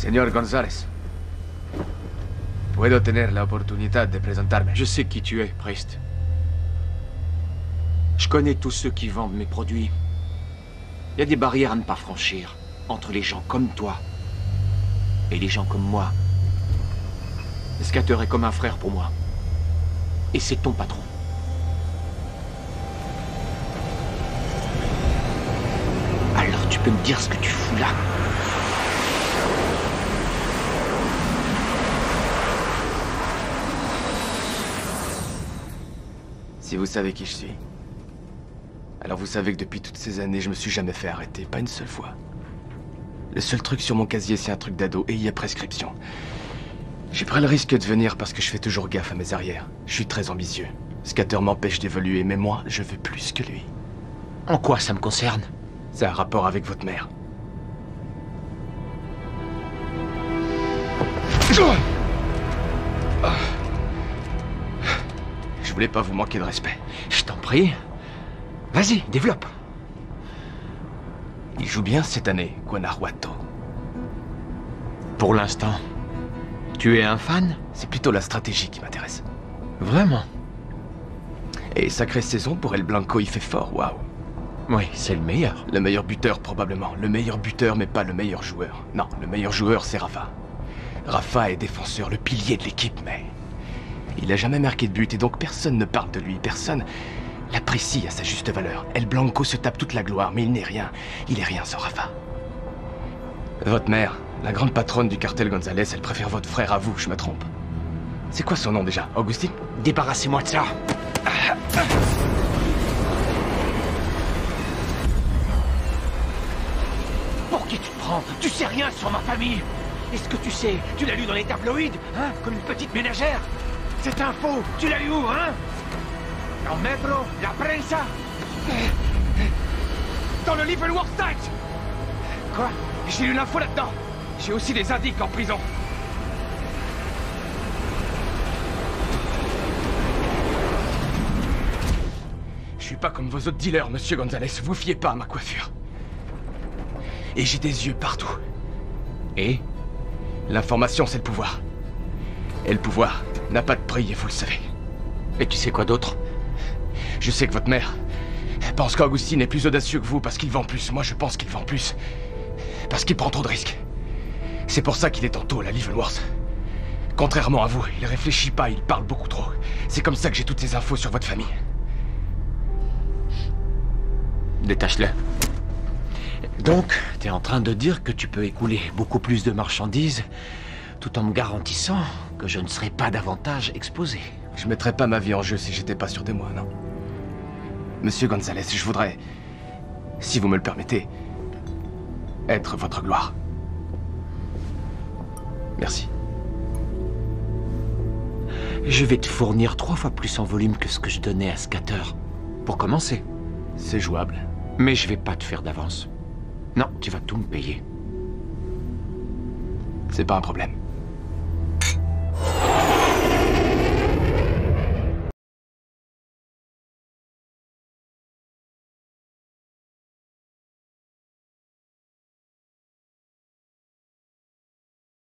Señor González, puedo tener la oportunidad de presentarme. Je sais qui tu es, Priest. Je connais tous ceux qui vendent mes produits. Il y a des barrières à ne pas franchir entre les gens comme toi et les gens comme moi. Scatter est comme un frère pour moi. Et c'est ton patron. Alors tu peux me dire ce que tu fous là? Si vous savez qui je suis, alors vous savez que depuis toutes ces années, je me suis jamais fait arrêter, pas une seule fois. Le seul truc sur mon casier, c'est un truc d'ado, et il y a prescription. J'ai pris le risque de venir parce que je fais toujours gaffe à mes arrières. Je suis très ambitieux. Scatter m'empêche d'évoluer, mais moi, je veux plus que lui. En quoi ça me concerne? C'est un rapport avec votre mère. Je voulais pas vous manquer de respect. Je t'en prie. Vas-y, développe. Il joue bien cette année, Guanajuato. Pour l'instant. Tu es un fan? C'est plutôt la stratégie qui m'intéresse. Vraiment? Et sacrée saison pour El Blanco, il fait fort, waouh. Oui, c'est le meilleur. Le meilleur buteur, probablement. Le meilleur buteur, mais pas le meilleur joueur. Non, le meilleur joueur, c'est Rafa. Rafa est défenseur, le pilier de l'équipe, mais... Il a jamais marqué de but, et donc personne ne parle de lui. Personne l'apprécie à sa juste valeur. El Blanco se tape toute la gloire, mais il n'est rien. Il est rien sans Rafa. Votre mère, la grande patronne du cartel González, elle préfère votre frère à vous, je me trompe. C'est quoi son nom déjà? Augustine Débarrassez-moi de ça. Pour qui tu te prends? Tu sais rien sur ma famille Est-ce que tu sais? Tu l'as lu dans les tabloïds, hein? Comme une petite ménagère Cette info, tu l'as lu où, hein? Dans Metro, la prensa? Dans le Leavenworth Times Quoi? J'ai lu l'info là-dedans J'ai aussi des indices en prison Je suis pas comme vos autres dealers, monsieur González. Vous fiez pas à ma coiffure. Et j'ai des yeux partout. Et L'information, c'est le pouvoir. Et le pouvoir n'a pas de prix, et vous le savez. Et tu sais quoi d'autre? Je sais que votre mère pense qu'Augustine est plus audacieux que vous parce qu'il vend plus. Moi, je pense qu'il vend plus. Parce qu'il prend trop de risques. C'est pour ça qu'il est en taux la Leavenworth. Contrairement à vous, il réfléchit pas, il parle beaucoup trop. C'est comme ça que j'ai toutes ces infos sur votre famille. Détache-le. Donc, t'es en train de dire que tu peux écouler beaucoup plus de marchandises tout en me garantissant que je ne serai pas davantage exposé. Je mettrais pas ma vie en jeu si j'étais pas sûr de moi, non? Monsieur González, je voudrais, si vous me le permettez, être votre gloire. Merci. Je vais te fournir trois fois plus en volume que ce que je donnais à Scatter. Pour commencer. C'est jouable. Mais je vais pas te faire d'avance. Non, tu vas tout me payer. C'est pas un problème.